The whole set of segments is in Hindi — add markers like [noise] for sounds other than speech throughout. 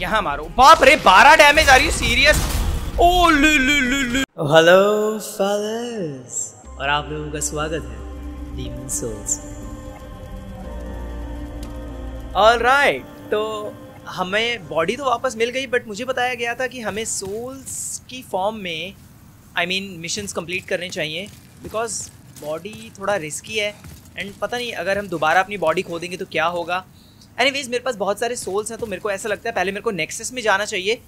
यहाँ मारो। बाप रे, बारह डैमेज आ रही है सीरियस ओ हेलो फेलर्स और आप लोगों का स्वागत है डीमन सोल्स ऑल राइट तो हमें बॉडी तो वापस मिल गई बट मुझे बताया गया था कि हमें सोल्स की फॉर्म में आई मीन मिशंस कंप्लीट करने चाहिए बिकॉज़ बॉडी थोड़ा रिस्की है एंड पता नहीं, अगर हम दोबारा अपनी बॉडी खो देंगे तो क्या होगा? एनीवेज मेरे पास बहुत सारे सोल्स हैं तो मेरे को ऐसा लगता है पहले मेरे को नेक्सस में जाना चाहिए।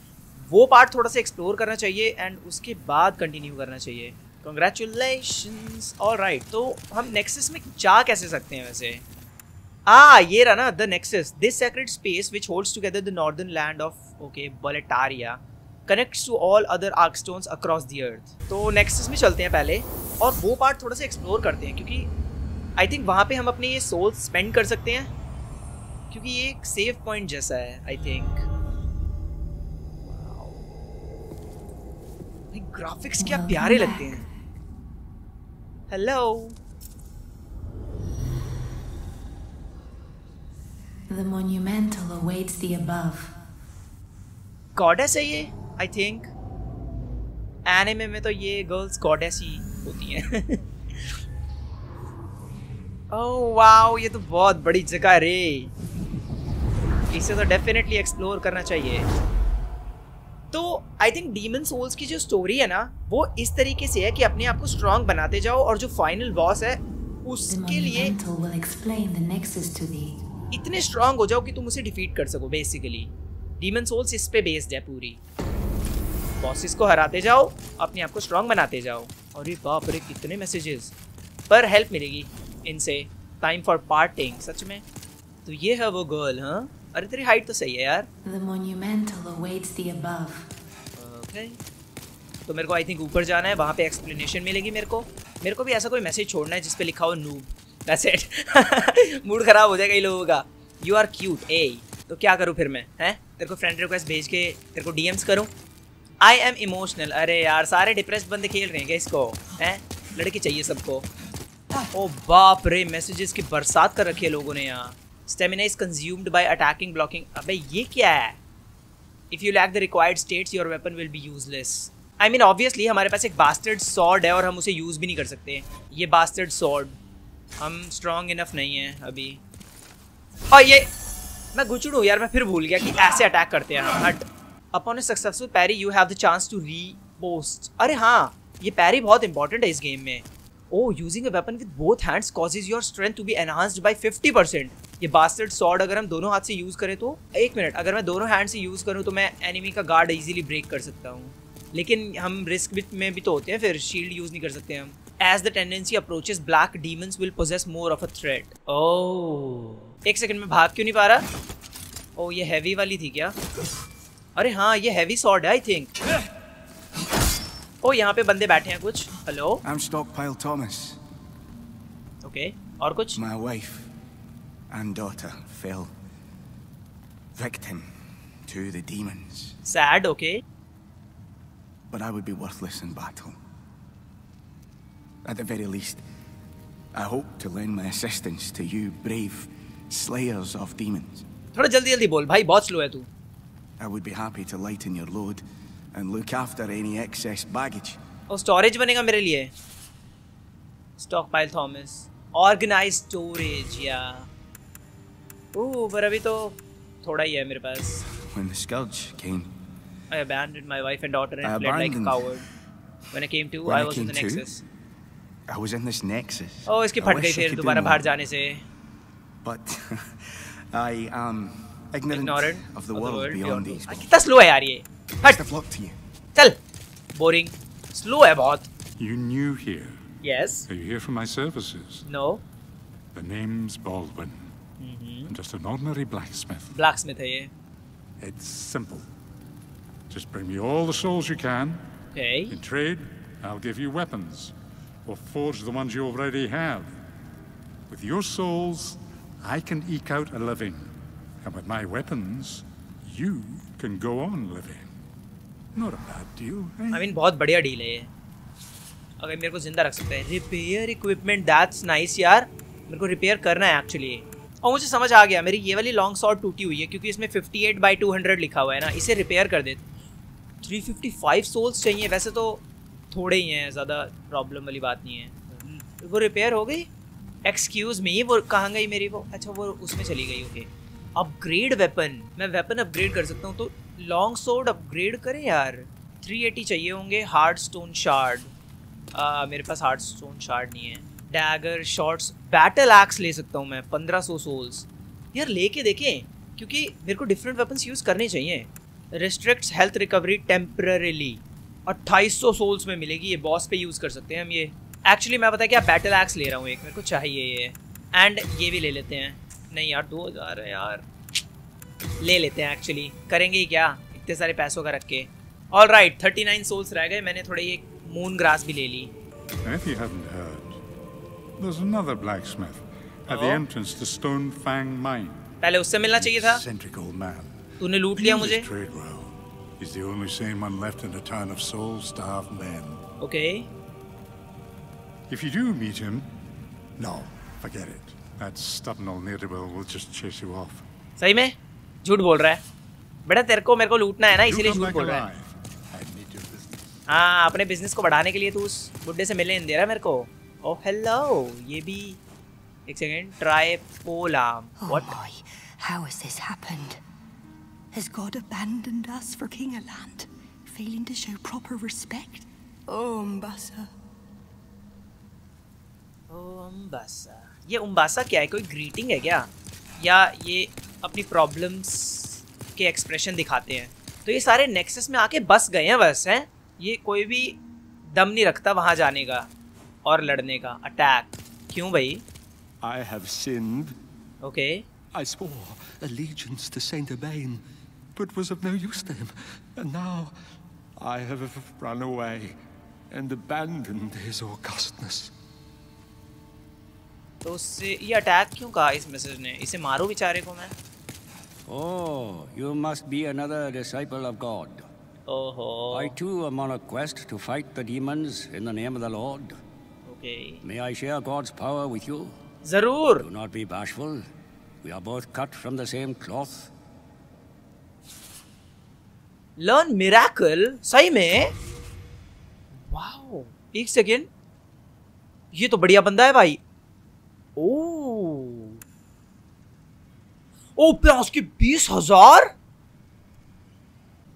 वो पार्ट थोड़ा सा एक्सप्लोर करना चाहिए एंड उसके बाद कंटिन्यू करना चाहिए। कंग्रेचुलेशन ऑल राइट तो हम नेक्सस में जा कैसे सकते हैं वैसे? आ ये रहा ना the nexus this secret space which holds together the northern land of okay Boletaria connects to all other arch stones across the earth तो नेक्सस में चलते हैं पहले और वो पार्ट थोड़ा सा एक्सप्लोर करते हैं क्योंकि आई थिंक वहाँ पे हम अपने ये सोल्स स्पेंड कर सकते हैं। ये एक सेफ़ पॉइंट जैसा है आई थिंक ग्राफिक्स क्या प्यारे लगते हैं। Hello The monumental awaits the above. Goddess है ये आई थिंक एनिमे में तो ये गर्ल्स गॉडेस ही होती हैं। [laughs] ओह वाओ ये तो बहुत बड़ी जगह रे। इसे तो डेफिनेटली एक्सप्लोर करना चाहिए। तो आई थिंक डीमन सोल्स की जो स्टोरी है ना वो इस तरीके से है कि अपने आप को स्ट्रांग बनाते जाओ और जो फाइनल बॉस है उसके लिए. इतने स्ट्रांग हो जाओ कि तुम उसे डिफीट कर सको बेसिकली डीमन सोल्स इस पे बेस्ड है पूरी। बॉसेस को हराते जाओ अपने आप को स्ट्रांग बनाते जाओ। और ये बाप रे कितने मैसेजेस पर हेल्प मिलेगी इनसे। टाइम फॉर पार्टिंग सच में। तो ये है वो गर्ल हाँ? अरे तेरी हाइट तो सही है यार। The monumental awaits the above. Okay तो मेरे को आई थिंक ऊपर जाना है वहाँ पे एक्सप्लेनेशन मिलेगी मेरे को। मेरे को भी ऐसा कोई मैसेज छोड़ना है जिस पे लिखा हो नूब दैट्स इट मूड खराब हो जाएगा इन लोगों का। यू आर क्यूट ए तो क्या करूँ फिर मैं हैं? तेरे को फ्रेंड रिक्वेस्ट भेज के तेरे को डीएम्स करूँ? आई एम इमोशनल अरे यार सारे डिप्रेस बंदे खेल रहे हैं क्या इसको? हैं? लड़की चाहिए सबको। ओ बाप रे मैसेजेस की बरसात कर रखी है लोगों ने यहाँ stamina is consumed by attacking blocking अबे ये क्या है if you lack the required stats your weapon will be useless I mean obviously हमारे पास एक बास्टर्ड सॉर्ड है और हम उसे यूज़ भी नहीं कर सकते। ये बास्टर्ड सॉर्ड हम स्ट्रांग इनफ नहीं है अभी। और ये, मैं गुचड़ू यार, मैं फिर भूल गया कि ऐसे अटैक करते हैं हम। But upon a successful parry you have the chance to riposte अरे हाँ ये पैरी बहुत इंपॉर्टेंट है इस गेम में। ओ using a weapon with both hands causes your strength to be enhanced by 50% ये बास्टर्ड सॉर्ड अगर हम दोनों हाथ से यूज़ करें तो एक मिनट अगर मैं दोनों हैंड से यूज़ करूँ तो मैं एनिमी का गार्ड इजीली ब्रेक कर सकता हूँ। लेकिन हम रिस्क में भी तो होते हैं फिर शील्ड यूज़ नहीं कर सकते हम। As the tendency approaches black demons will poses more of a threat oh एक सेकंड में भाग क्यों नहीं पा रहा? ओ ये हैवी वाली थी क्या? अरे हाँ ये हैवी सॉर्ड है आई थिंक ओ यहाँ पे बंदे बैठे हैं कुछ। Hello I'm Stockpile Thomas. Okay और कुछ? My wife. and daughter fell victim to the demons, sad okay but I would be worthless in battle. At the very least, I hope to lend my assistance to you brave slayers of demons. थोड़ा जल्दी जल्दी बोल भाई बहुत स्लो है तू I would be happy to lighten your load and look after any excess baggage. और स्टोरेज बनेगा मेरे लिए stockpile Thomas organise storage ओह पर अभी तो थोड़ा ही है मेरे पास When the scourge came, I abandoned my wife and daughter and I fled like a coward. When I came to, When I I was in the to? Nexus. I was in this nexus. Oh, इसकी I फट गई I फिर could do दोबारा बाहर जाने से. But I am ignorant, Ignorant of the world, world beyond these. आ, कितना स्लो है यार ये. हट. to you. चल. Boring. स्लो है बहुत. You new here. Yes. Are you here for my services? No. The name's Baldwin. I'm just an ordinary blacksmith. Blacksmith है ये. It's simple. Just bring me all the souls you can. Okay. In trade, I'll give you weapons, or forge the ones you already have. With your souls, I can eke out a living. And with my weapons, you can go on living. Not a bad deal, eh? I mean बहुत बढ़िया डील है ये. अगर मेरे को जिंदा रख सकते हैं. रिपेयर इक्विपमेंट दैट्स नाइस यार. मेरे को रिपेयर करना है एक्चुअली. और मुझे समझ आ गया, मेरी ये वाली लॉन्ग शॉर्ट टूटी हुई है, क्योंकि इसमें 58 एट बाई टू लिखा हुआ है ना, इसे रिपेयर कर दे 355 सोल्स चाहिए, वैसे तो थोड़े ही हैं, ज़्यादा प्रॉब्लम वाली बात नहीं है। वो रिपेयर हो गई। एक्सक्यूज़ मी वो कहाँ गई मेरी वो? अच्छा वो उसमें चली गई ओके अपग्रेड वेपन मैं वेपन अपग्रेड कर सकता हूँ तो लॉन्ग सोर्ड अपग्रेड करें यार। 380 चाहिए होंगे हार्ड स्टोन शार्ड मेरे पास हार्ड स्टोन शार्ड नहीं है। डैगर शॉर्ट्स बैटल एक्स ले सकता हूँ मैं 1500 सोल्स यार, लेके देखें, क्योंकि मेरे को डिफरेंट वेपन्स यूज़ करने चाहिए। Restricts health recovery temporarily 2800 souls में मिलेगी, ये बॉस पे यूज़ कर सकते हैं हम ये। एक्चुअली मैं पता क्या बैटल एक्स ले रहा हूँ एक, मेरे को चाहिए ये। एंड ये भी ले लेते हैं। नहीं यार, दो हज़ार है यार। ले लेते हैं एक्चुअली करेंगे ही क्या? इतने सारे पैसों का रख के। All right thirty nine souls रह गए, मैंने थोड़ी एक मून ग्रास भी ले ली। There's another blacksmith at the Oh. entrance to Stone Fang Mine. पहले उससे मिलना चाहिए था Eccentric old man. तूने लूट लिया मुझे his trade well. He's the only sane one left in a town of soul-starved men. Okay If you do meet him, no, forget it. That stubborn old ne'er-do-well will just chase you off. सही में झूठ बोल रहा है बेटा तेरे को मेरे को लूटना है ना इसीलिए झूठ बोल रहा है alive. I need your business. हाँ अपने बिज़नेस को बढ़ाने के लिए तू उस बुड्ढे से मिलने नहीं दे रहा है मेरे को ओ हेलो ये भी एक सेकेंड ट्राई पोलाम Oh what boy, how has this happened? Has God abandoned us for King Aland, failing to show proper respect? Oh, Mbassa. Mbassa ये उम्बासा क्या है? कोई ग्रीटिंग है क्या? या ये अपनी प्रॉब्लम्स के एक्सप्रेशन दिखाते हैं? तो ये सारे नेक्सस में आके बस गए हैं बस हैं? ये कोई भी दम नहीं रखता वहाँ जाने का। और लड़ने का अटैक क्यों भाई I have sinned. Okay I swore allegiance to Saint Urbain, but was of no use to him. And now I have run away and abandoned his augustness. तो उससे ये अटैक क्यों कहा इस मैसेज ने इसे मारो बेचारे को मैं Oh, you must be another disciple of God. ओहो I too am on a quest to fight the demons in the name of the Lord. Okay May I share God's power with you? ज़रूर Do not be bashful. We are both cut from the same cloth. Learn miracle सही में वाओ एक सेकेंड ये तो बढ़िया बंदा है भाई ओ ओ प्लस के बीस हज़ार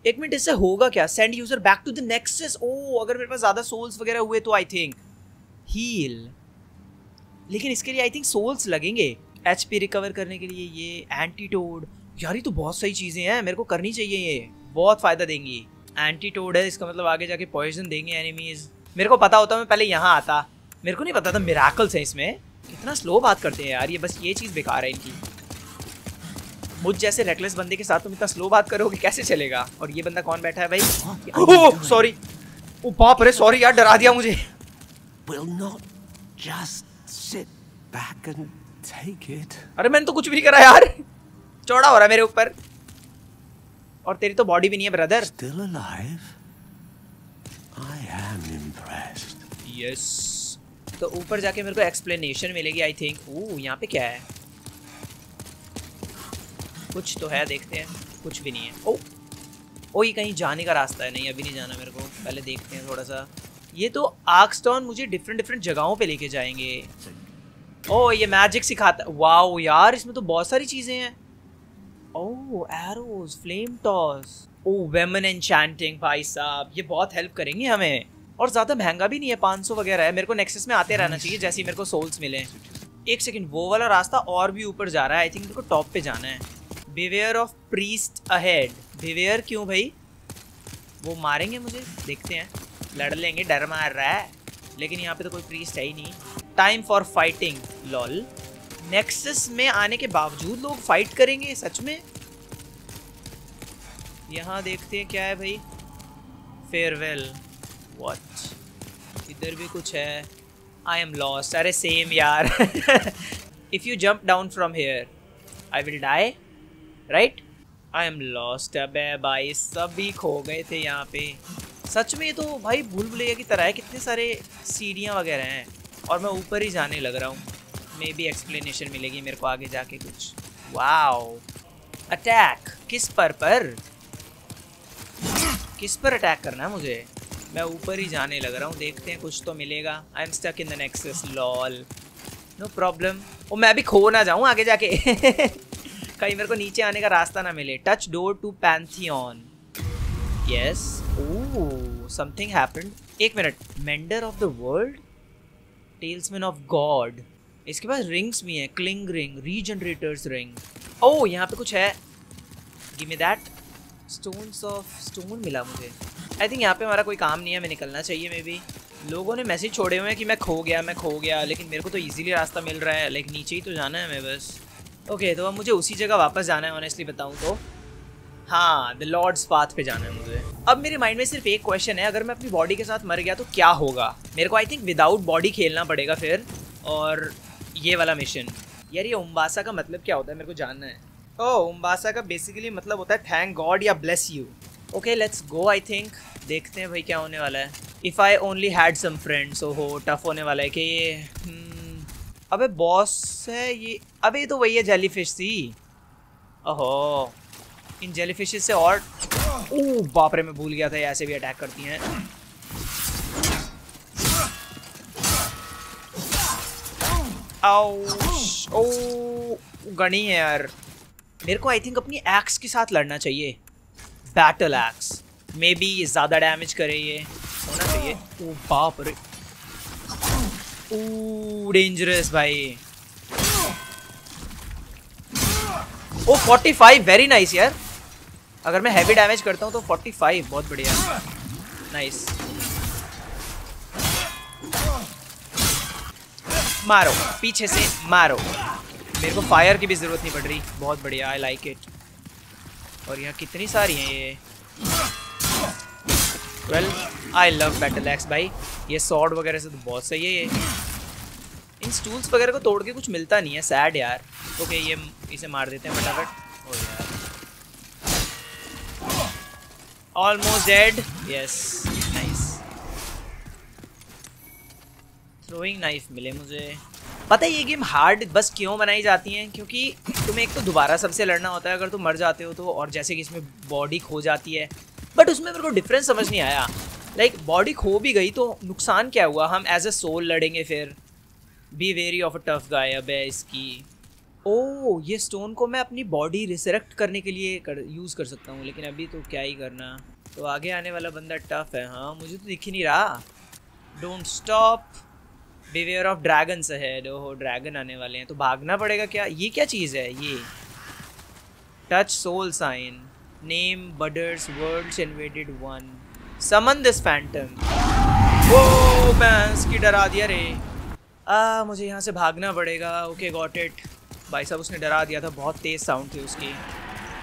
एक मिनट इससे होगा क्या send user back to the nexus ओ अगर मेरे पास ज़्यादा सोल्स वगैरह हुए तो आई थिंक हील लेकिन इसके लिए आई थिंक सोल्स लगेंगे. एच पी रिकवर करने के लिए ये एंटीटोड यार ये तो बहुत सही चीज़ें हैं. मेरे को करनी चाहिए ये. बहुत फ़ायदा देंगी. एंटीटोड है इसका मतलब आगे जाके पॉइजन देंगे एनिमीज मेरे को पता होता मैं पहले यहाँ आता. मेरे को नहीं पता था मिराकल्स हैं इसमें. कितना स्लो बात करते हैं यार ये बस ये चीज़ बेकार है इनकी. मुझ जैसे रेकलेस बंदे के साथ तुम इतना स्लो बात करोगे कैसे चलेगा? और ये बंदा कौन बैठा है भाई? सॉरी ओ बाप रे सॉरी यार डरा दिया मुझे. Will not just sit back and take it. अरे मैंने तो कुछ भी नहीं करा यार। चौड़ा हो रहा है मेरे ऊपर। और तेरी तो बॉडी भी नहीं है brother Still alive? I am impressed. Yes तो ऊपर जाके मेरे को एक्सप्लेनेशन मिलेगी आई थिंक ओ यहाँ पे क्या है? कुछ तो है देखते हैं। कुछ भी नहीं है। ओ ओ ये कहीं जाने का रास्ता है। नहीं अभी नहीं जाना मेरे को। पहले देखते हैं थोड़ा सा। ये तो आर्कस्टॉन मुझे डिफरेंट डिफरेंट जगहों पे लेके जाएँगे। ओ ये मैजिक सिखाता वाओ यार इसमें तो बहुत सारी चीज़ें हैं। ओह arrows flame toss oh woman enchanting भाई साहब ये बहुत हेल्प करेंगे हमें। और ज़्यादा महँगा भी नहीं है 500 वगैरह है। मेरे को नेक्सस में आते रहना चाहिए जैसे ही मेरे को सोल्स मिले। एक सेकंड वो वाला रास्ता और भी ऊपर जा रहा है। आई थिंक मेरे को टॉप पे जाना है। Beware of priest ahead beware क्यों भाई? वो मारेंगे मुझे? देखते हैं। लड़ लेंगे डर मार रहा है। लेकिन यहाँ पे तो कोई प्रीस्ट है ही नहीं। Time for fighting lol nexus में आने के बावजूद लोग फाइट करेंगे, सच में? यहाँ देखते हैं क्या है भाई। फेयरवेल वॉच इधर भी कुछ है। आई एम लॉस्ट अरे सेम यार। If you jump down from here I will die right I am lost अब भाई, सभी खो गए थे यहाँ पे। सच में ये तो भाई भूल भुलैया की तरह है, कितने सारे सीढ़ियाँ वगैरह हैं। और मैं ऊपर ही जाने लग रहा हूँ। मे बी एक्सप्लेनेशन मिलेगी मेरे को आगे जाके कुछ। वाओ अटैक किस पर पर? किस पर अटैक करना है मुझे? मैं ऊपर ही जाने लग रहा हूँ। देखते हैं, कुछ तो मिलेगा। I am stuck in the nexus lol no problem ओ, मैं भी खो ना जाऊँ आगे जाके। [laughs] कहीं मेरे को नीचे आने का रास्ता ना मिले। Touch door to pantheon yes oh something happened एक minute mender of the world talisman of god इसके पास रिंग्स भी हैं cling ring regenerators ring oh यहाँ पे कुछ है give me that stones of stone मिला मुझे आई थिंक यहाँ पे हमारा कोई काम नहीं है हमें निकलना चाहिए मे बी लोगों ने मैसेज छोड़े हुए हैं कि मैं खो गया मैं खो गया लेकिन मेरे को तो इजीली रास्ता मिल रहा है लाइक नीचे ही तो जाना है हमें बस ओके okay, तो अब मुझे उसी जगह वापस जाना है ऑनेस्टली बताऊँ तो हाँ द लॉर्ड्स पाथ पे जाना है मुझे। अब मेरे माइंड में सिर्फ़ एक क्वेश्चन है अगर मैं अपनी बॉडी के साथ मर गया तो क्या होगा? मेरे को आई थिंक विदाउट बॉडी खेलना पड़ेगा फिर और ये वाला मिशन यार ये उम्बासा का मतलब क्या होता है? मेरे को जानना है। ओ उम्बासा का बेसिकली मतलब होता है थैंक गॉड या bless you okay let's go I think देखते हैं भाई क्या होने वाला है। If I only had some friends हो टफ होने वाला है कि ये hmm, अबे बॉस है ये। अबे ये तो वही है जेली फ़िश थी ओहो। इन जेली फिशेज से और ओह, बाप रे, मैं भूल गया था ऐसे भी अटैक करती हैं। ओ गणी है यार। मेरे को आई थिंक अपनी एक्स के साथ लड़ना चाहिए। बैटल एक्स मे बी ये ज़्यादा डैमेज करे, ये होना चाहिए। ओ बाप रे। ओ डेंजरस भाई। ओ 45 वेरी नाइस यार। अगर मैं हैवी डैमेज करता हूँ तो 45 बहुत बढ़िया। नाइस मारो, पीछे से मारो। मेरे को फायर की भी ज़रूरत नहीं पड़ रही। बहुत बढ़िया आई लाइक इट और यहाँ कितनी सारी हैं ये? Well I love battle axe भाई। ये सॉर्ड वगैरह से तो बहुत सही है ये। इन स्टूल्स वगैरह को तोड़ के कुछ मिलता नहीं है सैड यार। ओके ये, इसे मार देते हैं फटाफट। ओ यार dead yes nice throwing knife मिले मुझे। पता है ये गेम हार्ड बस क्यों बनाई जाती हैं? क्योंकि तुम्हें एक तो दोबारा सबसे लड़ना होता है। अगर तुम मर जाते हो तो और जैसे कि इसमें बॉडी खो जाती है। बट उसमें मेरे को डिफरेंस समझ नहीं आया। लाइक like, बॉडी खो भी गई तो नुकसान क्या हुआ? हम एज अ सोल लड़ेंगे फिर। Beware of a tough guy अब है इसकी। ओ ये स्टोन को मैं अपनी बॉडी रिसरेक्ट करने के लिए कर, यूज़ कर सकता हूँ लेकिन अभी तो क्या ही करना। तो आगे आने वाला बंदा टफ है। हाँ मुझे तो दिख ही नहीं रहा। Don't stop beware of dragon है ओहो ड्रैगन आने वाले हैं। तो भागना पड़ेगा क्या? ये क्या चीज़ है? ये। Touch soul sign name budders world invited one summon this phantom वो मैं इसकी डरा दिया रे। आ मुझे यहाँ से भागना पड़ेगा। ओके गॉट इट भाई साहब उसने डरा दिया था बहुत तेज़ साउंड थी उसकी।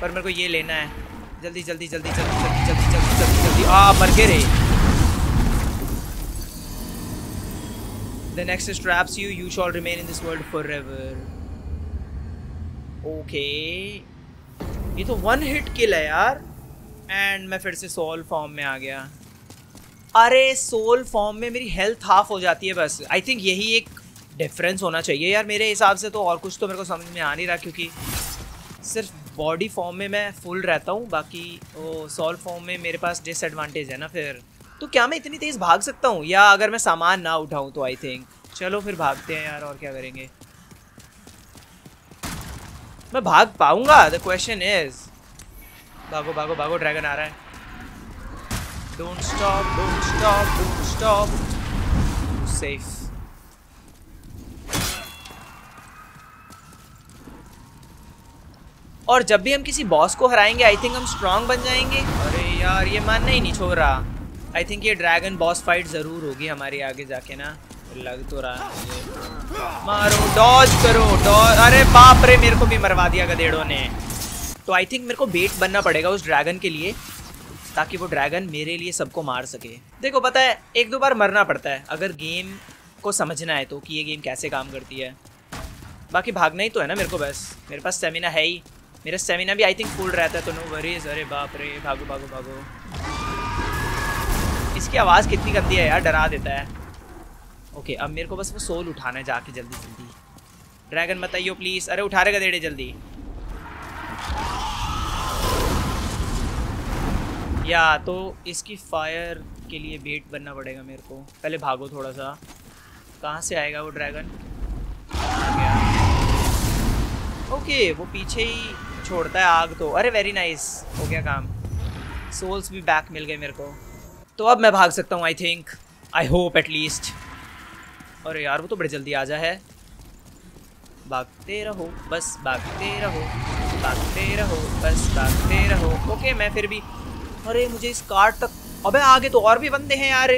पर मेरे को ये लेना है। जल्दी जल्दी जल्दी जल्दी जल्दी जल्दी जल्दी जल्दी जल्दी। आ मर के रे। The next traps you, you shall remain in this world forever. Okay. ये तो वन हिट किल है यार। एंड मैं फिर से सोल फॉर्म में आ गया। अरे सोल फॉर्म में मेरी हेल्थ हाफ़ हो जाती है बस। आई थिंक यही एक डिफरेंस होना चाहिए। यार, मेरे हिसाब से तो और कुछ तो मेरे को समझ में आ नहीं रहा क्योंकि सिर्फ़ बॉडी फॉर्म में मैं फुल रहता हूँ, बाकी वो सोल फॉर्म में मेरे पास डिसएडवांटेज है ना फिर। तो क्या मैं इतनी तेज़ भाग सकता हूँ? या अगर मैं सामान ना उठाऊँ तो आई थिंक चलो फिर भागते हैं यार, और क्या करेंगे? मैं भाग पाऊँगा द क्वेश्चन इज़ भागो भागो भागो ड्रैगन आ रहा है। Don't stop don't stop don't stop safe और जब भी हम किसी बॉस को हराएँगे आई थिंक हम स्ट्रांग बन जाएँगे। अरे यार, ये मानना ही नहीं छोड़ रहा। आई थिंक ये ड्रैगन बॉस फाइट ज़रूर होगी हमारी आगे जाके ना। लग तो रहा है मारो डॉज करो डॉज अरे बाप रे, मेरे को भी मरवा दिया गधेड़ों ने। तो आई थिंक मेरे को बेट बनना पड़ेगा उस ड्रैगन के लिए, ताकि वो ड्रैगन मेरे लिए सबको मार सके। देखो, पता है, एक दो बार मरना पड़ता है। अगर गेम को समझना है तो कि ये गेम कैसे काम करती है। बाकी भागना ही तो है ना मेरे को बस। मेरे पास स्टेमिना है ही। मेरा स्टेमिना भी आई थिंक फुल रहता है तो नो वरीज अरे बाप रे, भागो भागो भागो। इसकी आवाज़ कितनी गंदी है यार, डरा देता है। ओके अब मेरे को बस वो सोल उठाना है जाके जल्दी जल्दी। ड्रैगन मत आइयो प्लीज़ अरे, उठा रहेगा देड़े जल्दी। या तो इसकी फायर के लिए वेट बनना पड़ेगा मेरे को। पहले भागो थोड़ा सा कहाँ से आएगा वो ड्रैगन ओके वो पीछे ही छोड़ता है आग तो। अरे वेरी नाइस हो गया काम। सोल्स भी बैक मिल गए मेरे को। तो अब मैं भाग सकता हूँ I think I hope at least अरे यार, वो तो बड़े जल्दी आ जा है। भागते रहो, बस भागते रहो। भागते रहो, बस भागते रहो। ओके मैं फिर भी अरे, मुझे इस कार्ड तक अबे, आगे तो और भी बंदे हैं यार। [laughs]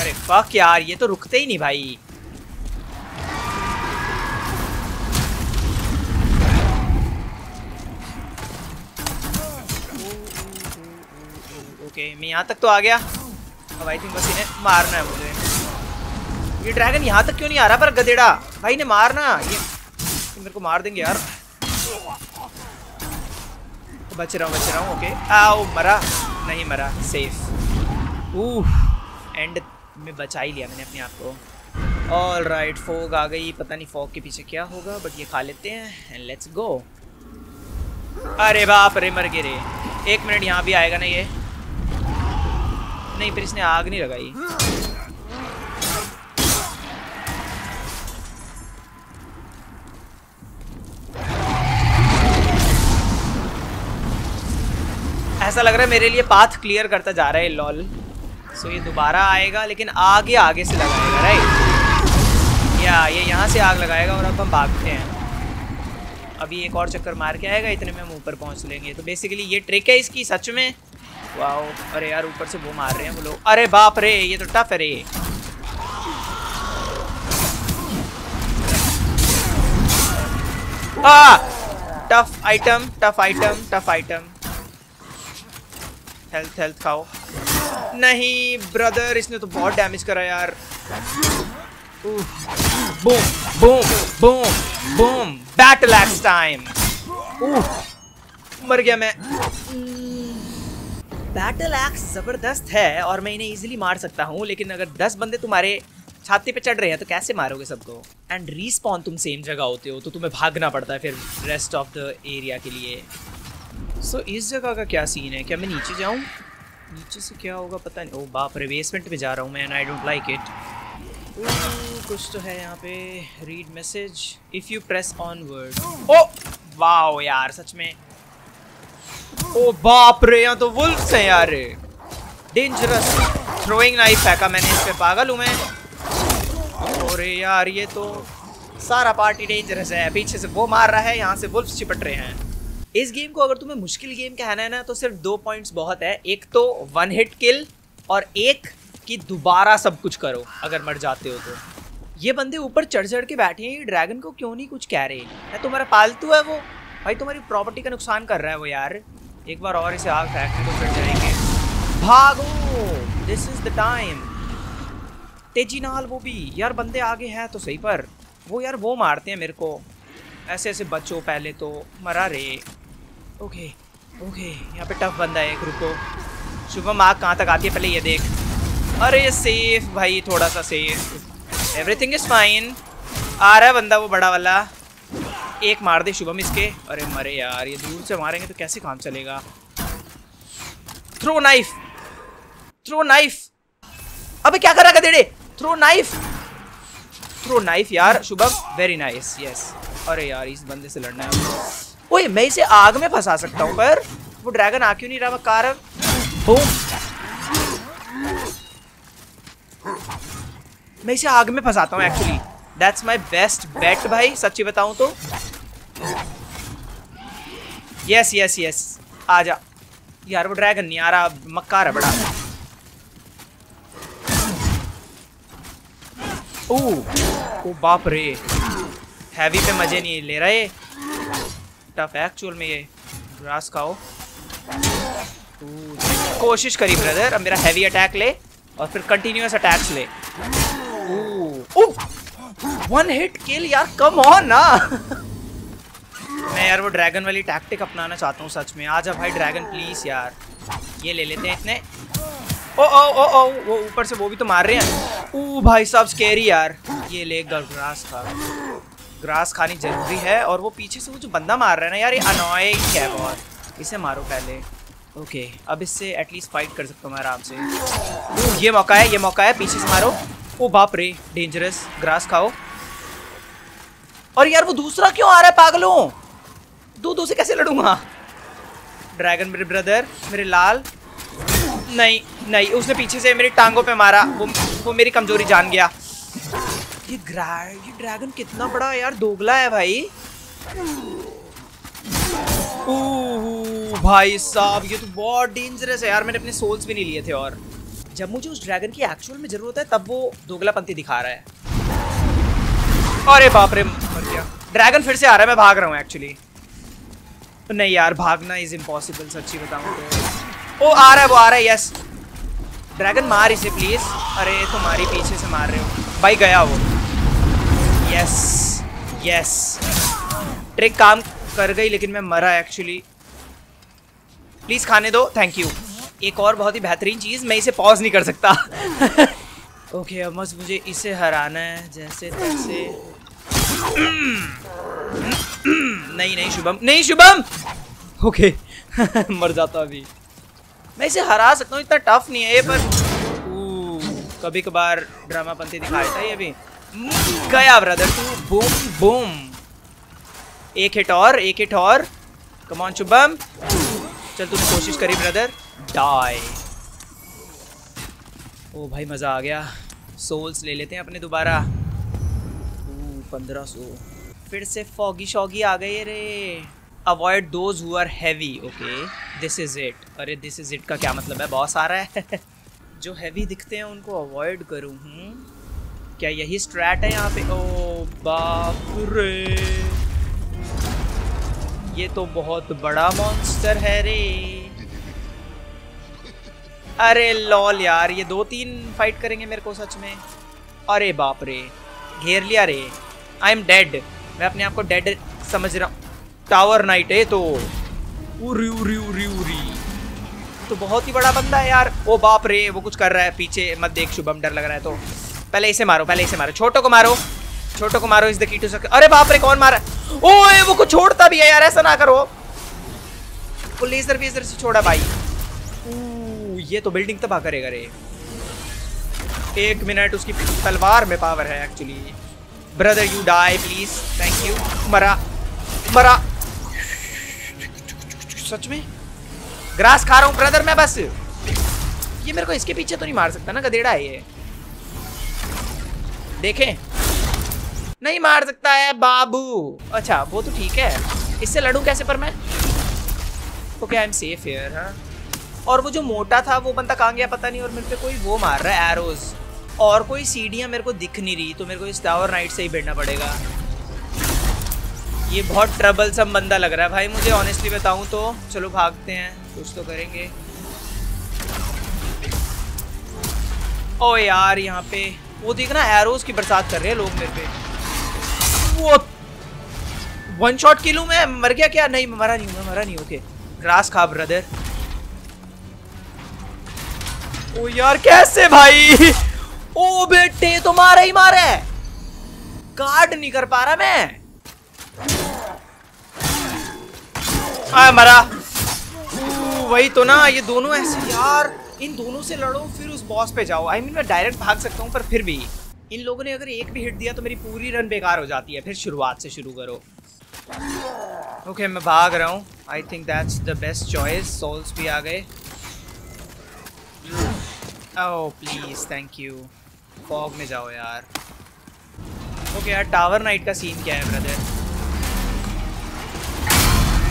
अरे फक यार, ये तो रुकते ही नहीं भाई। ओके मैं यहाँ तक तो आ गया। अब आई थिंक बस इन्हें मारना है मुझे। ये ड्रैगन यहाँ तक क्यों नहीं आ रहा पर गदेड़ा भाई ने मारना। ये, मेरे को मार देंगे यार। बच रहा हूँ बच रहा हूँ ओके आओ मरा। नहीं मरा सेफ़ ऊह एंड में बचा ही लिया मैंने अपने आप को। ऑल राइट फोग आ गई। पता नहीं फॉग के पीछे क्या होगा बट ये खा लेते हैं एंड लेट्स गो अरे बाप रे मर गिरे एक मिनट यहाँ भी आएगा ना ये। नहीं, फिर इसने आग नहीं लगाई। ऐसा लग रहा है मेरे लिए पाथ क्लियर करता जा रहा है लॉल सो ये दोबारा आएगा, लेकिन आगे आगे से लगाएगा राइट या, ये यहाँ से आग लगाएगा और अब हम भागते हैं। अभी एक और चक्कर मार के आएगा, इतने में हम ऊपर पहुँच लेंगे। तो बेसिकली ये ट्रिक है इसकी, सच में। वाओ। अरे यार, ऊपर से वो मार रहे हैं वो लोग। अरे बाप रे, ये तो टफ है रे। Tough item tough item tough item. Health health खाओ। नहीं ब्रदर इसने तो बहुत डैमेज करा यार। Boom boom boom boom battle axe time मर गया मैं। बैटल एक्स ज़बरदस्त है और मैं इन्हें इजीली मार सकता हूँ लेकिन अगर दस बंदे तुम्हारे छाती पे चढ़ रहे हैं तो कैसे मारोगे सबको? एंड रीस्पॉन तुम सेम जगह होते हो तो तुम्हें भागना पड़ता है फिर रेस्ट ऑफ़ द एरिया के लिए। सो so, इस जगह का क्या सीन है? क्या मैं नीचे जाऊँ? नीचे से क्या होगा पता नहीं। ओ बाप रे बेसमेंट पे जा रहा हूँ मैं आई डोंट लाइक इट कुछ तो है यहाँ पे। Read message if you press on word O wow यार सच में ओ बाप रे, यहाँ तो वुल्फ्स हैं यार। डेंजरस थ्रोइंग नाइफ फेंका मैंने इस पे, पागल हूँ मैं। अरे यार, ये तो सारा पार्टी डेंजरस है। पीछे से वो मार रहा है, यहाँ से वुल्फ्स चिपट रहे हैं। इस गेम को अगर तुम्हें मुश्किल गेम कहना है ना तो सिर्फ़ दो पॉइंट्स बहुत है। एक तो वन हिट किल और एक कि दोबारा सब कुछ करो, अगर मर जाते हो तो। ये बंदे ऊपर चढ़ चढ़ के बैठे हैं, ये ड्रैगन को क्यों नहीं कुछ कह रहे? है तुम्हारा पालतू है वो। भाई, तुम्हारी प्रॉपर्टी का नुकसान कर रहा है वो यार। एक बार और इसे आग फेंकने को चढ़ जाएँगे। भागो! दिस इज़ द टाइम तेज़ी नाल वो भी। यार, बंदे आगे हैं तो सही, पर वो यार, वो मारते हैं मेरे को। ऐसे ऐसे बच्चों पहले तो। मरा रे। Okay okay. यहाँ पे टफ बंदा है, एक रुको शुभम, आग कहाँ तक आती है? पहले ये देख। अरे, ये सेफ़ भाई, थोड़ा सा सेफ़ एवरीथिंग इज़ फाइन आ रहा है बंदा, वो बड़ा वाला। एक मार दे शुभम इसके। अरे मरे यार, ये दूर से मारेंगे तो कैसे काम चलेगा? थ्रो नाइफ थ्रो नाइफ अबे क्या करा गधेड़े? थ्रो नाइफ थ्रो नाइफ यार, शुभम वेरी नाइस यस अरे यार, इस बंदे से लड़ना है। ओए, मैं इसे आग में फंसा सकता हूँ, पर वो ड्रैगन आ क्यों नहीं रहा कार बूम मैं इसे आग में फंसाता हूँ actually that's my best bet भाई सच्ची बताऊँ तो। यस यस यस आ जा यार, वो ड्रैगन नहीं आ रहा मक्कार है बड़ा ओ ओ बाप रे। हैवी पे मज़े नहीं ले रहे। टफ है एक्चुअल में ये। ग्रास खाओ। कोशिश करी ब्रदर अब मेरा हैवी अटैक ले और फिर कंटिन्यूस अटैक्स ले। वन हिट किल यार कम ऑन ना। मैं यार वो ड्रैगन वाली टैक्टिक अपनाना चाहता हूँ सच में। आ जा भाई ड्रैगन प्लीज़ यार। ये ले लेते हैं इतने। ओ ओ ओ ओ, वो ऊपर से वो भी तो मार रहे हैं। ओ भाई साहब स्केरी यार। ये ले ग्रास खा। ग्रास खानी ज़रूरी है और वो पीछे से वो जो बंदा मार रहा है ना यार, ये अनोइंग है बहुत। इसे मारो पहले। ओके अब इससे एटलीस्ट फाइट कर सकता हूँ मैं आराम से। ये मौका है, ये मौका है, पीछे से मारो। ओ बाप रे डेंजरस ग्रास खाओ। और यार वो दूसरा क्यों आ रहा है, पागलों? दो दो से कैसे लड़ूँगा? ड्रैगन मेरे ब्रदर मेरे लाल। नहीं नहीं, उसने पीछे से मेरी टांगों पे मारा। वो वो मेरी कमज़ोरी जान गया। ये ग्रा ये ड्रैगन कितना बड़ा यार, दोगला है भाई। ओह, भाई साहब, ये तो बहुत डेंजरस है यार, मैंने अपने सोल्स भी नहीं लिए थे और। जब मुझे उस ड्रैगन की एक्चुअल में ज़रूरत है, तब वो दोगलापंती दिखा रहा है। अरे बाप रे, मर गया। ड्रैगन फिर से आ रहा है, मैं भाग रहा हूँ एक्चुअली नहीं यार, भागना इज़ इम्पॉसिबल सच्ची बताऊँ तो। ओ, आ रहा है, वो आ रहा है यस ड्रैगन मार इसे प्लीज़ अरे तुम्हारी पीछे से मार रहे हो। भाई, गया वो। यस यस ट्रिक काम कर गई, लेकिन मैं मरा एक्चुअली प्लीज़ खाने दो थैंक यू एक और बहुत ही बेहतरीन चीज़ मैं इसे पॉज नहीं कर सकता। ओके [laughs] okay, अब बस मुझे इसे हराना है जैसे तैसे। नहीं नहीं शुभम। नहीं शुभम! ओके [laughs] मर जाता अभी। मैं इसे हरा सकता हूँ इतना टफ नहीं है ये पर कभी कभार ड्रामापंथी दिखा देता है ये भी गया ब्रदर तू बूम बूम एक हिट और एक हिट और। Come on Shubham. चल तूने कोशिश करी ब्रदर डाई ओ भाई, मज़ा आ गया। सोल्स ले लेते हैं अपने दोबारा। पंद्रह सौ। फिर से फॉगी शॉगी आ गई रे। Avoid those who are heavy okay this is it अरे दिस इज़ इट का क्या मतलब है? बॉस आ रहा है। [laughs] जो हैवी दिखते हैं, उनको अवॉइड करूँ हूँ। क्या यही स्ट्रैट है यहाँ पे? ओ बाप रे। ये तो बहुत बड़ा मॉन्स्टर है रे। अरे लॉल यार, ये दो तीन फाइट करेंगे मेरे को सच में। अरे बाप रे, घेर लिया रे। आई एम डेड मैं अपने आप को डेड समझ रहा हूँ। टावर नाइट है तो। उरी उरी उरी उरी। तो बहुत ही बड़ा बंदा है यार। ओ बाप रे, वो कुछ कर रहा है, पीछे मत देख, शुभम, डर लग रहा है तो। पहले इसे मारो, पहले इसे मारो। छोटो को मारो, छोटो को मारो, इस द की टू सक्सेस अरे बाप रे, कौन मारा? ओए, वो कुछ छोड़ता भी है यार, ऐसा ना करो। वो लेजर वेजर से छोड़ा भाई। ये तो बिल्डिंग तबाह करेगा रे। एक मिनट उसकी तलवार में पावर है actually brother you die please thank you मरा। मरा। सच में? ग्रास खा रहा हूँ ब्रदर मैं बस। ये मेरे को इसके पीछे तो नहीं मार सकता ना, गधेड़ा है ये। देखें। नहीं मार सकता है, बाबू। अच्छा वो तो ठीक है। इससे लड़ू कैसे पर मैं? Okay I am safe here हाँ। और वो जो मोटा था, वो बंदा कहाँ गया पता नहीं, और मेरे पे कोई वो मार रहा है एरोज और कोई सीढ़ियाँ मेरे को दिख नहीं रही तो मेरे को इस टावर नाइट से ही भिड़ना पड़ेगा। ये बहुत ट्रबल सम बंदा लग रहा है भाई, मुझे ऑनेस्टली बताऊँ तो। चलो भागते हैं, कुछ तो करेंगे। ओ यार, यहाँ पे। वो देखना एरोज की बरसात कर रहे हैं लोग मेरे पे। वो वन शॉट किलू मैं, मर गया क्या? नहीं मरा नहीं मरा नहीं ओके ग्रास खा ब्रदर ओ यार कैसे भाई? ओ बेटे तो मारा ही मारा है। कार्ड नहीं कर पा रहा मैं। आ, मरा। वही तो ना ये दोनों ऐसे यार इन दोनों से लड़ो फिर उस बॉस पे जाओ। आई I मीन mean, मैं डायरेक्ट भाग सकता हूँ पर फिर भी। इन लोगों ने अगर एक भी हिट दिया तो मेरी पूरी रन बेकार हो जाती है। फिर शुरुआत से शुरू करो। ओके okay, मैं भाग रहा हूँ। I think that's the best choice souls भी आ गए। Oh please thank you fog में जाओ यार. ओके okay, यार टावर नाइट का सीन क्या है ब्रदर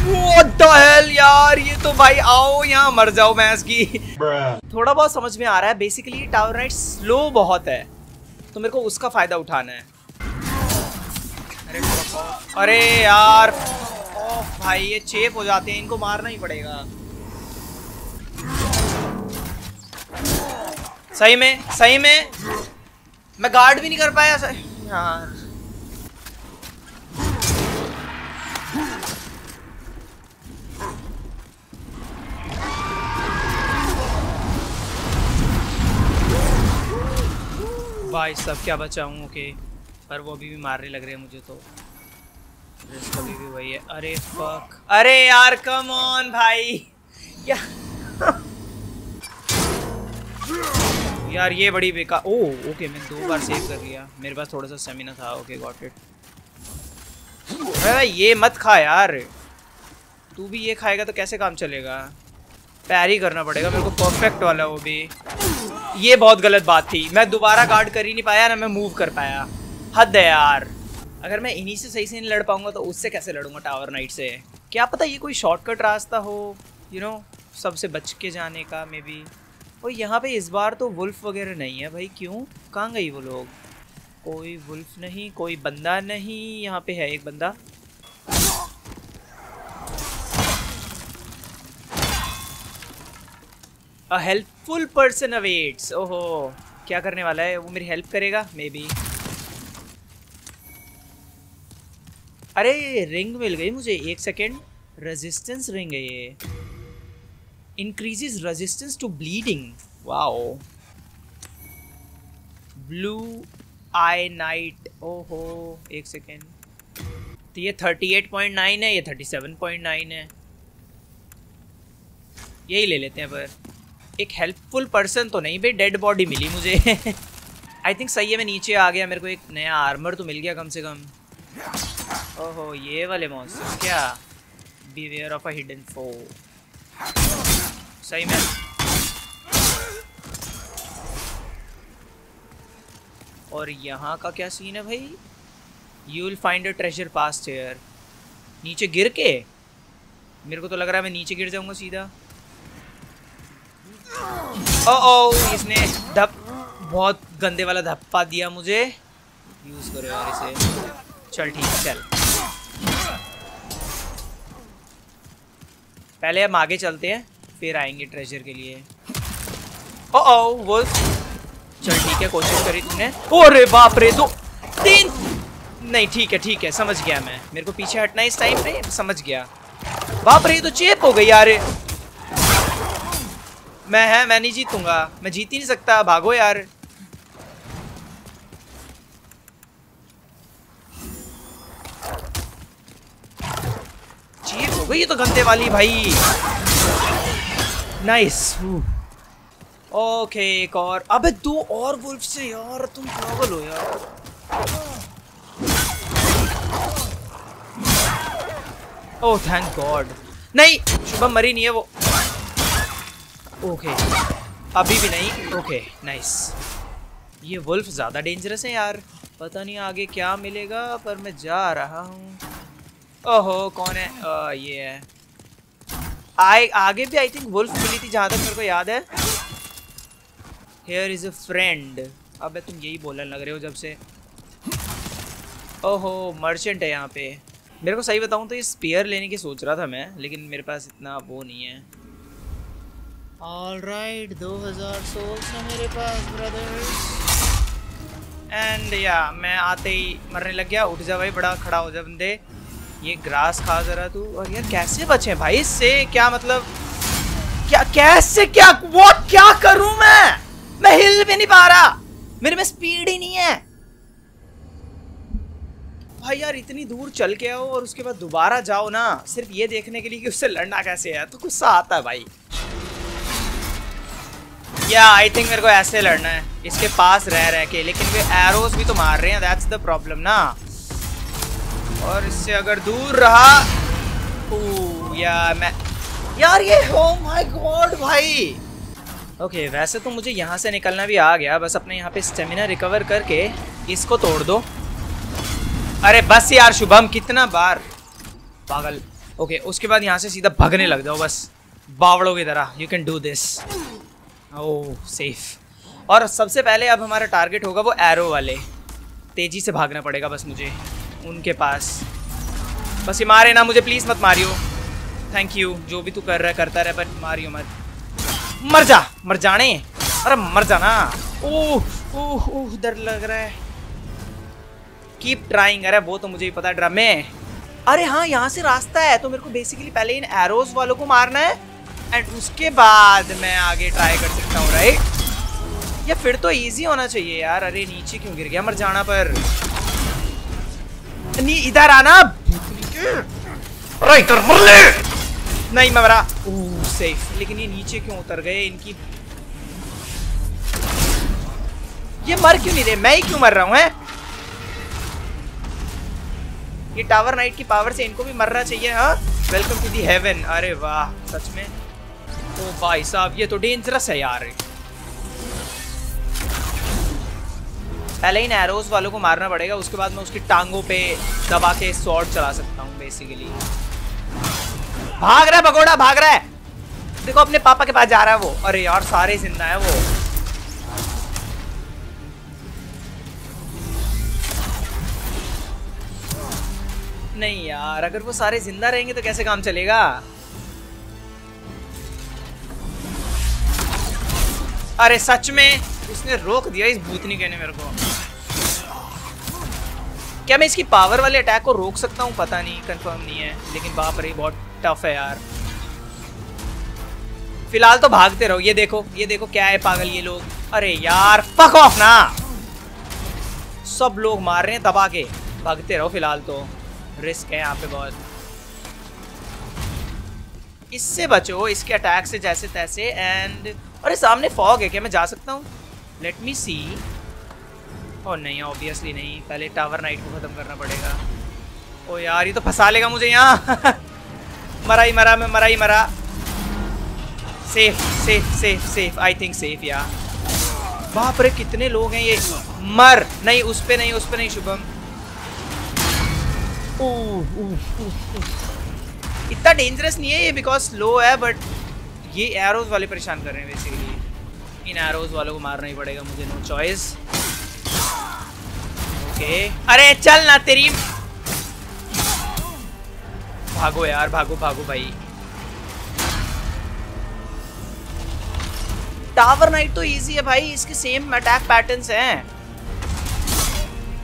What the hell यार? ये तो भाई आओ यहाँ मर जाओ मैं इसकी थोड़ा बहुत समझ में आ रहा है. बेसिकली टावर नाइट स्लो बहुत है. तो मेरे को उसका फ़ायदा उठाना है. अरे अरे यार. ओ भाई ये चेप हो जाते हैं. इनको मारना ही पड़ेगा. सही में सही में। मैं गार्ड भी नहीं कर पाया, सही। यार भाई, सब क्या बचाऊं, ओके। पर वो अभी भी मारने लग रहे हैं मुझे तो। अभी भी वही है। अरे फक अरे यार कम ऑन भाई। [laughs] क्या? यार ये बड़ी बेकार ओ ओके मैंने दो बार सेव कर लिया। मेरे पास थोड़ा सा सेमिना था ओके गॉट इट भाई ये मत खा यार। तू भी ये खाएगा तो कैसे काम चलेगा? पैर करना पड़ेगा मेरे को परफेक्ट वाला वो भी। ये बहुत गलत बात थी। मैं दोबारा गार्ड कर ही नहीं पाया ना मैं मूव कर पाया। हद है यार। अगर मैं इन्हीं से सही से नहीं लड़ पाऊँगा तो उससे कैसे लड़ूँगा टावर नाइट से? क्या पता ये कोई शॉर्टकट रास्ता हो यू you नो know, सबसे बच के जाने का मे बी और यहाँ पे इस बार तो वुल्फ वगैरह नहीं है भाई, क्यों? कहाँ गई वो लोग? कोई वुल्फ नहीं, कोई बंदा नहीं, यहाँ पे है एक बंदा। अ हेल्पफुल पर्सन अवेट्स ओहो, क्या करने वाला है? वो मेरी हेल्प करेगा? मे बी अरे रिंग मिल गई मुझे, एक सेकेंड रेजिस्टेंस रिंग है ये। Increases resistance to bleeding. Wow. Blue eye night. ओहो एक सेकेंड तो ये 38.9 है, ये 37.9 है. यही ले लेते हैं पर. एक हेल्पफुल पर्सन तो नहीं, भाई डेड बॉडी मिली मुझे. [laughs] आई थिंक सही है, मैं नीचे आ गया, मेरे को एक नया आर्मर तो मिल गया कम से कम. ओहो, ये वाले मॉन्स्टर क्या? Beware of a hidden foe सही में और यहाँ का क्या सीन है भाई? You will find a treasure pass here नीचे गिर के? मेरे को तो लग रहा है मैं नीचे गिर जाऊँगा सीधा। ओ ओ इसने धप, बहुत गंदे वाला धप्पा दिया मुझे। यूज़ करो यार इसे। चल ठीक है, चल। पहले हम आगे चलते हैं। फिर आएँगे ट्रेजर के लिए। ओ ओ वो चल ठीक है कोशिश करी तुमने। अरे बाप रे दो तीन नहीं ठीक है ठीक है समझ गया मैं। मेरे को पीछे हटना इस टाइम पे समझ गया। बाप रे तो चेप हो गई यार। मैं है मैं नहीं जीतूँगा। मैं जीत ही नहीं सकता भागो यार। चेप हो गई ये तो गंदे वाली भाई। नाइस ओके एक और अबे दो और वुल्फ से यार तुम पागल हो यार। ओह थैंक गॉड नहीं शुभम मरी नहीं है वो। ओके अभी भी नहीं। ओके नाइस ये वुल्फ ज़्यादा डेंजरस है यार। पता नहीं आगे क्या मिलेगा पर मैं जा रहा हूँ। ओहो कौन है? आ, ये है। आए आगे भी आई थिंक वुल्फ मिली थी जहाँ तक मेरे को याद है। हेयर इज़ अ फ्रेंड अब तुम यही बोलने लग रहे हो जब से। ओहो मर्चेंट है यहाँ पे। मेरे को सही बताऊँ तो ये स्पेयर लेने की सोच रहा था मैं लेकिन मेरे पास इतना वो नहीं है। ऑल राइट दो हज़ार सोल्स है मेरे पास ब्रदर्स एंड या मैं आते ही मरने लग गया उठ जा भाई बड़ा खड़ा हो जा बंदे। ये ग्रास खा जरा तू, और यार कैसे बचे भाई? इससे क्या मतलब? क्या, कैसे, क्या वो क्या करूँ मैं? मैं हिल भी नहीं पा रहा। मेरे में स्पीड ही नहीं है। भाई यार, इतनी दूर चल के आओ और उसके बाद दोबारा जाओ ना। सिर्फ़ ये देखने के लिए कि उससे लड़ना कैसे है। तो गुस्सा आता है भाई। या आई थिंक मेरे को ऐसे लड़ना है। इसके पास रह रह के। लेकिन वे एरोस भी तो मार रहे हैं दैट्स द प्रॉब्लम ना। और इससे अगर दूर रहा या मैं यार ये हो माय गॉड भाई। ओके okay, वैसे तो मुझे यहाँ से निकलना भी आ गया बस अपने यहाँ पे स्टेमिना रिकवर करके इसको तोड़ दो। अरे बस यार शुभम कितना बार। पागल। ओके okay, उसके बाद यहाँ से सीधा भगने लग जाओ बस। बावड़ों की तरह you can do this oh safe और सबसे पहले अब हमारा टारगेट होगा वो एरो वाले। तेज़ी से भागना पड़ेगा बस मुझे। उनके पास। बस ये मारे ना, मुझे प्लीज़ मत मारियो। थैंक यू जो भी तू कर रहा है, करता रहे बट मारियो मत। मर जा, मर जाने। अरे मर जाना। ओह ओह ओह, डर लग रहा है। कीप ट्राइंग अरे वो तो मुझे ही पता है, ड्रम अरे हाँ यहाँ से रास्ता है तो मेरे को बेसिकली पहले इन एरोज वालों को मारना है एंड उसके बाद मैं आगे ट्राई कर सकता हूँ राइट या फिर तो इजी होना चाहिए यार। अरे नीचे क्यों गिर गया? मर जाना पर। नहीं इधर आना अरे इधर मर ले नहीं मरा सेफ़ लेकिन ये नीचे क्यों उतर गए इनकी ये मर क्यों नहीं रहे मैं ही क्यों मर रहा हूँ है ये टावर नाइट की पावर से इनको भी मरना चाहिए हाँ वेलकम टू दी हेवन अरे वाह सच में ओ भाई साहब ये तो डेंजरस है यार पहले इन एरोज वालों को मारना पड़ेगा, उसके बाद मैं उसकी टांगों पे दबा के स्वॉर्ड चला सकता हूँ बेसिकली भाग रहा है भगोड़ा भाग रहा है। देखो, अपने पापा के पास जा रहा है वो। अरे यार, सारे ज़िंदा है वो। नहीं यार, अगर वो सारे ज़िंदा रहेंगे तो कैसे काम चलेगा? अरे सच में, उसने रोक दिया इस भूतनी कहने मेरे को। क्या मैं इसकी पावर वाले अटैक को रोक सकता हूँ? पता नहीं कंफर्म नहीं है। लेकिन बाप रे, बहुत टफ है यार। फ़िलहाल तो भागते रहो। ये देखो ये देखो क्या है पागल ये लोग। अरे यार फक ऑफ़ ना! सब लोग मार रहे हैं दबा के। भागते रहो फ़िलहाल तो। रिस्क है यहाँ पे बहुत। इससे बचो, इसके अटैक से जैसे तैसे। एंड अरे सामने फॉग है क्या? मैं जा सकता हूँ? लेट मी सी और नहीं ऑब्वियसली नहीं। पहले टावर नाइट को ख़त्म करना पड़ेगा। ओ यार, ये तो फंसा लेगा मुझे यहाँ। [laughs] मरा ही, मरा, मैं मरा ही, मरा। Safe safe safe safe I think safe यार बाप रे, कितने लोग हैं ये। मर। नहीं, उस पर नहीं, उस पर नहीं, शुभम। इतना डेंजरस नहीं है ये बिकॉज़ स्लो है बट ये एरोज वाले परेशान कर रहे हैं बेसिकली इन एरोज वालों को मारना ही पड़ेगा मुझे नो चॉइस ओके। अरे चल ना तेरी। भागो यार भागो भागो भाई। टावर नाइट तो इजी है भाई इसके सेम अटैक पैटर्न्स हैं।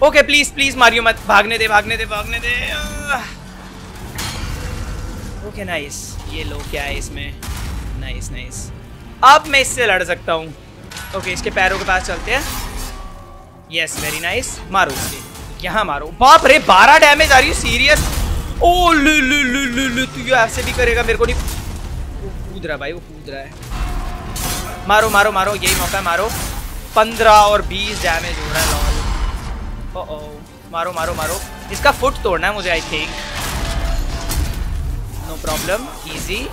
ओके प्लीज़ प्लीज़ मारियो मत। भागने दे भागने दे भागने दे। ओके नाइस ये लो क्या है इसमें? नाइस नाइस अब मैं इससे लड़ सकता हूँ। ओके इसके पैरों के पास चलते हैं। यस वेरी नाइस मारो इसके यहाँ मारो। बाप रे, बारह डैमेज आ रही है सीरियस ओ तू ये ऐसे भी करेगा, मेरे को नहीं वो कूद रहा भाई, वो कूद रहा है। मारो मारो मारो, यही मौका है, मारो। पंद्रह और बीस डैमेज हो रहा है लॉल ओ ओ मारो मारो मारो। इसका फुट तोड़ना है मुझे I think no problem easy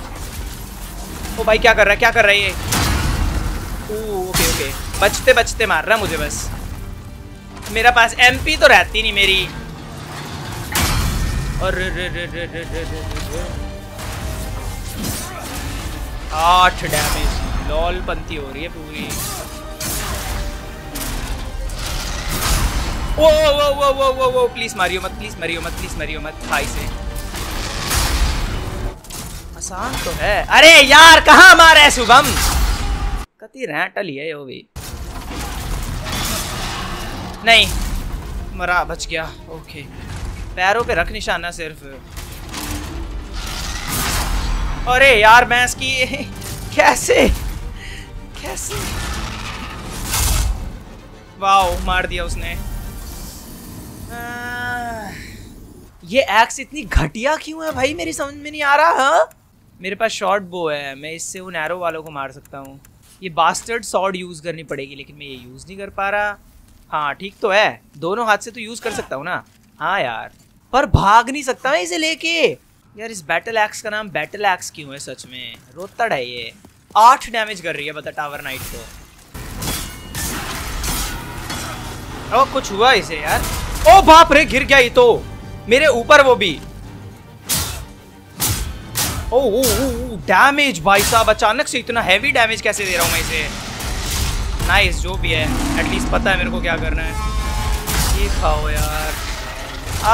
ओ भाई, क्या कर रहा है, क्या कर रहा है ये? ओके ओके बचते बचते मार रहा है मुझे बस। मेरा पास एमपी तो रहती नहीं मेरी। और आठ डैमेज लॉल पंती हो रही है पूरी। वो वो वो वो वो वो प्लीज़ मारियो मत प्लीज़ मारियो मत प्लीज़ मारियो मत भाई से। आसान तो है। अरे यार, कहाँ मारे शुभम? कति रैटल ही है वो भी। नहीं, मरा, बच गया ओके पैरों पे रख निशाना सिर्फ़। अरे यार, मैं इसकी [laughs] कैसे? कैसे? वाओ, मार दिया उसने। ये एक्स इतनी घटिया क्यों है भाई? मेरी समझ में नहीं आ रहा, हा? मेरे पास शॉर्ट बो है, मैं इससे उन एरो वालों को मार सकता हूँ। ये बास्टर्ड सॉर्ड यूज़ करनी पड़ेगी, लेकिन मैं ये यूज़ नहीं कर पा रहा। हाँ ठीक तो है। दोनों हाथ से तो यूज़ कर सकता हूँ ना। हाँ यार। पर भाग नहीं सकता मैं इसे लेके। यार, इस बैटल एक्स का नाम बैटल एक्स क्यों है सच में? रोतड़ है ये। आठ डैमेज कर रही है बता टावर नाइट को। ओ कुछ हुआ इसे यार। ओ बाप रे गिर गया ये तो। मेरे ऊपर वो भी। ओ डैमेज भाई साहब, अचानक से इतना हैवी डैमेज कैसे दे रहा हूँ मैं इसे? नाइस जो भी है. एटलीस्ट पता है मेरे को क्या करना है. ये खाओ यार.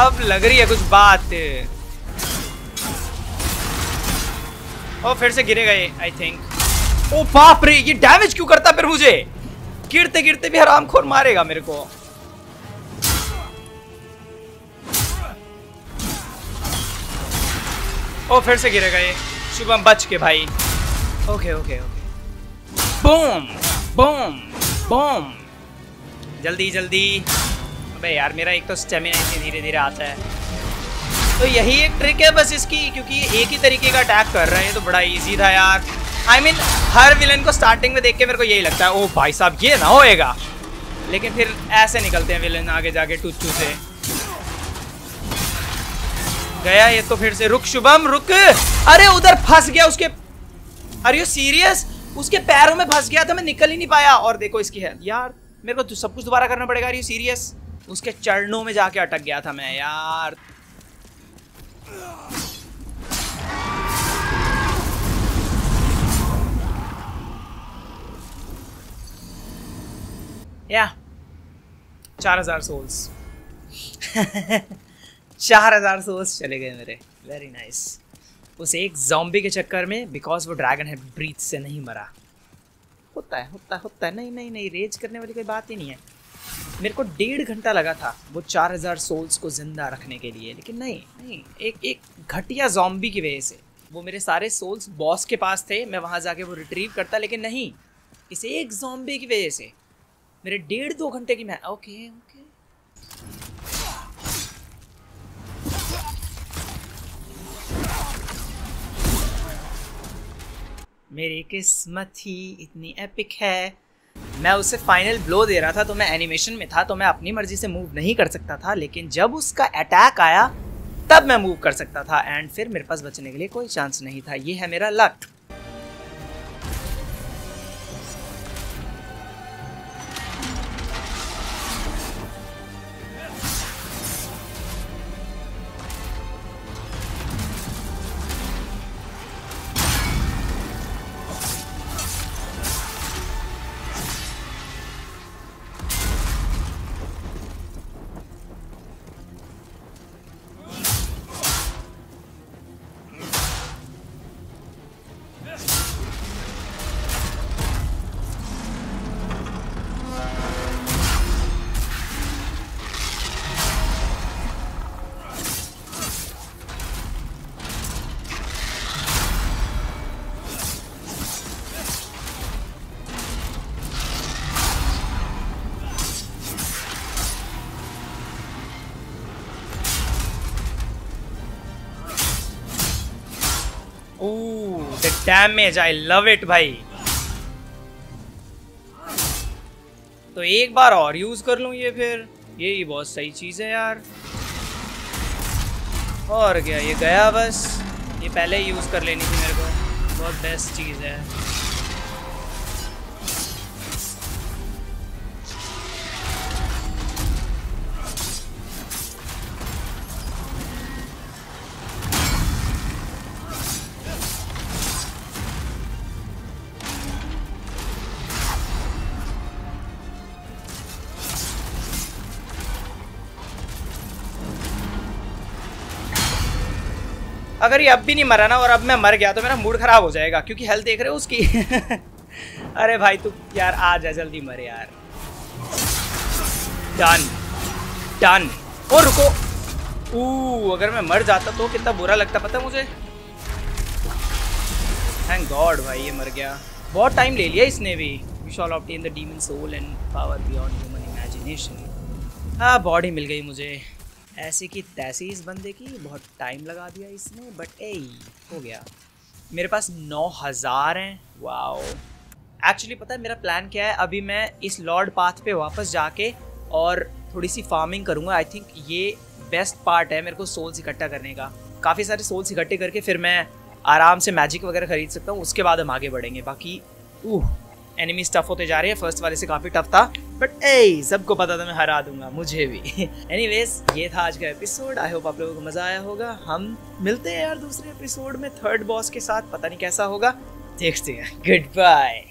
अब लग रही है कुछ बात. ओ, फिर से गिरेगा ये आई थिंक ओ, बाप रे, ये डैमेज क्यों करता फिर मुझे? गिरते गिरते भी हराम खोर मारेगा मेरे को. ओ, फिर से गिरेगा ये. शुभम, बच के भाई. Okay okay okay boom boom bomb जल्दी जल्दी। अबे यार मेरा एक तो स्टेमिना इतनी धीरे धीरे आता है। तो यही एक ट्रिक है बस इसकी क्योंकि एक ही तरीके का अटैक कर रहे हैं तो बड़ा इजी था यार। आई I मीन mean, हर विलन को स्टार्टिंग में देख के मेरे को यही लगता है ओ भाई साहब ये ना होएगा। लेकिन फिर ऐसे निकलते हैं विलन आगे जाके टुच्चू से। गया ये तो फिर से। रुक शुभम रुक। अरे उधर फंस गया उसके। अरे यू सीरियस उसके पैरों में फंस गया था, मैं निकल ही नहीं पाया। और देखो इसकी है यार, मेरे को तो सब कुछ दोबारा करना पड़ेगा यू सीरियस उसके चरणों में जाके अटक गया था मैं, यार। या चार हज़ार सोल्स [laughs] चार हज़ार सोल्स चले गए मेरे। वेरी नाइस उस एक जॉम्बी के चक्कर में बिकॉज़ वो ड्रैगन है ब्रीथ से नहीं मरा। होता है होता है होता है। नहीं नहीं नहीं रेज करने वाली कोई बात ही नहीं है। मेरे को डेढ़ घंटा लगा था वो चार हज़ार सोल्स को ज़िंदा रखने के लिए, लेकिन नहीं नहीं, एक एक घटिया जॉम्बी की वजह से। वो मेरे सारे सोल्स बॉस के पास थे, मैं वहाँ जाके वो रिट्रीव करता, लेकिन नहीं, इस एक जॉम्बी की वजह से। मेरे डेढ़ दो घंटे की मैं ओके ओके मेरी किस्मत ही इतनी एपिक है। मैं उसे फाइनल ब्लो दे रहा था तो मैं एनिमेशन में था तो मैं अपनी मर्ज़ी से मूव नहीं कर सकता था, लेकिन जब उसका अटैक आया, तब मैं मूव कर सकता था एंड फिर मेरे पास बचने के लिए कोई चांस नहीं था। ये है मेरा luck damage I love it भाई। तो एक बार और यूज़ कर लू ये फिर। ये ही बहुत सही चीज़ है यार। और क्या, ये गया बस। ये पहले यूज़ कर लेनी थी मेरे को। बहुत बेस्ट चीज़ है। अगर ये अब भी नहीं मरा ना और अब मैं मर गया तो मेरा मूड खराब हो जाएगा, क्योंकि हेल्थ देख रहे हो उसकी। [laughs] अरे भाई, तू यार आ जा जल्दी मरे यार। डन डन और रुको। ऊ अगर मैं मर जाता तो कितना बुरा लगता, पता मुझे? थैंक गॉड भाई, ये मर गया। बहुत टाइम ले लिया इसने भी। We shall obtain the demon soul and power beyond human imagination हाँ बॉडी मिल गई मुझे। ऐसी की तैसी इस बंदे की, बहुत टाइम लगा दिया इसने बट ए हो गया। मेरे पास नौ हज़ार हैं। वाओ एक्चुअली पता है मेरा प्लान क्या है? अभी मैं इस लॉर्ड पाथ पे वापस जाके और थोड़ी सी फ़ार्मिंग करूँगा। आई थिंक ये बेस्ट पार्ट है मेरे को सोल्स इकट्ठा करने का। काफ़ी सारे सोल्स इकट्ठे करके फिर मैं आराम से मैजिक वगैरह खरीद सकता हूँ। उसके बाद हम आगे बढ़ेंगे। बाकी ऊह एनिमी टफ होते जा रहे हैं। फ़र्स्ट वाले से काफ़ी टफ था। बट ए सबको पता था मैं हरा दूँगा, मुझे भी। [laughs] एनीवेज ये था आज का एपिसोड आई होप आप लोगों को मज़ा आया होगा। हम मिलते हैं यार दूसरे एपिसोड में थर्ड बॉस के साथ। पता नहीं कैसा होगा। देखते हैं। Good bye